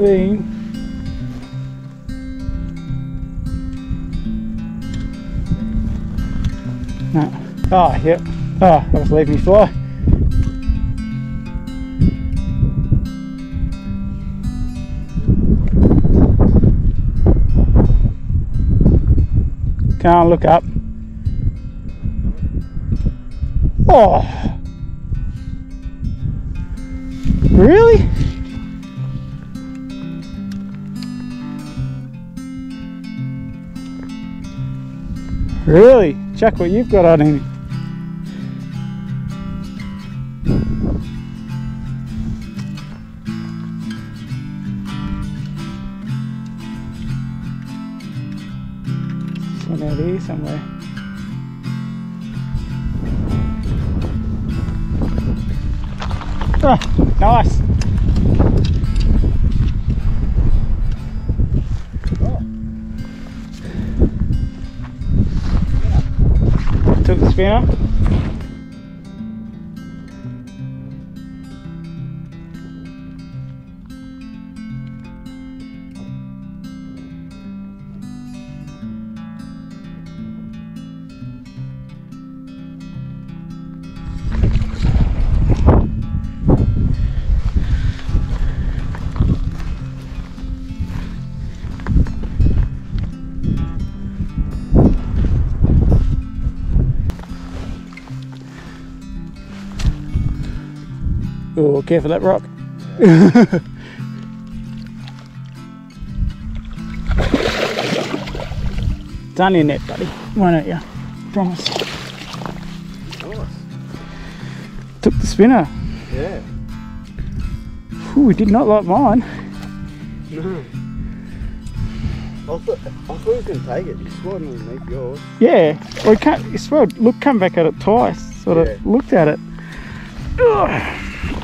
seen. No. Oh, yep. Oh, I was leaving me fly. Can't look up. Oh. Really? Really? Check what you've got on him. One somewhere. Ah, nice. Took Oh, careful that rock. it's on your net, buddy. Why don't you? Promise. Nice. Took the spinner. Yeah. Ooh, he did not like mine. No. I thought, I thought he was going to take it. He swung underneath yours. Yeah. Well, he can't, he. Look, come back at it twice. Sort of looked at it. Ugh.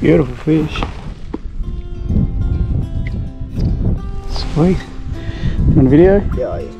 beautiful fish. Sweet. A video? Yeah, yes,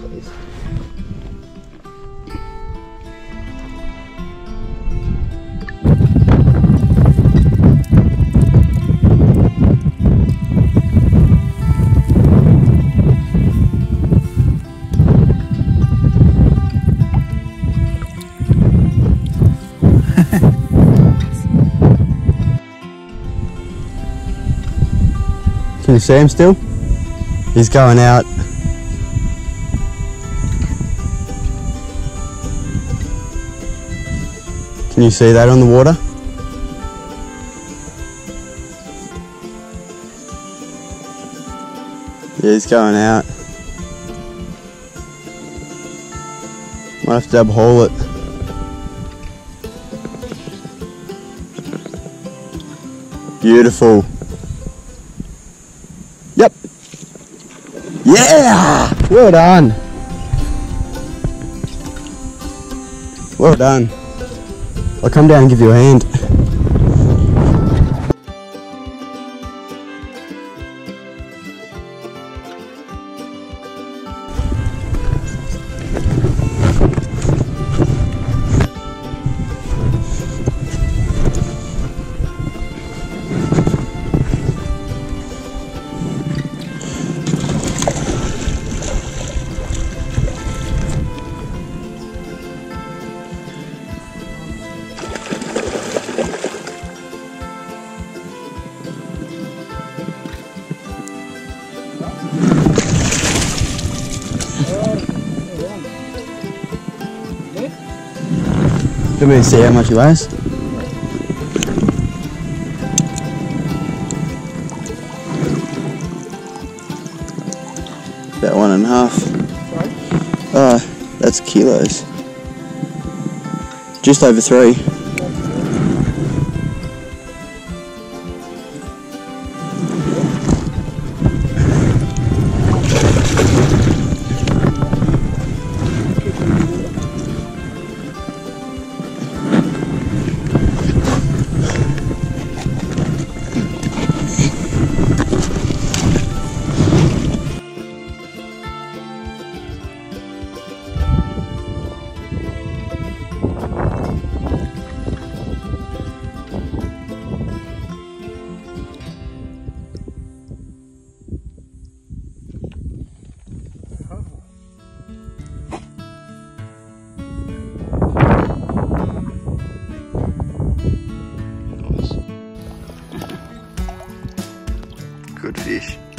see him still? He's going out. Can you see that on the water? Yeah, he's going out. Might have to dab hole it. Beautiful. Yeah! Well done. Well done. I'll come down and give you a hand. Let me see how much he weighs. About one and a half. Uh, that's kilos. Just over three. Good fish.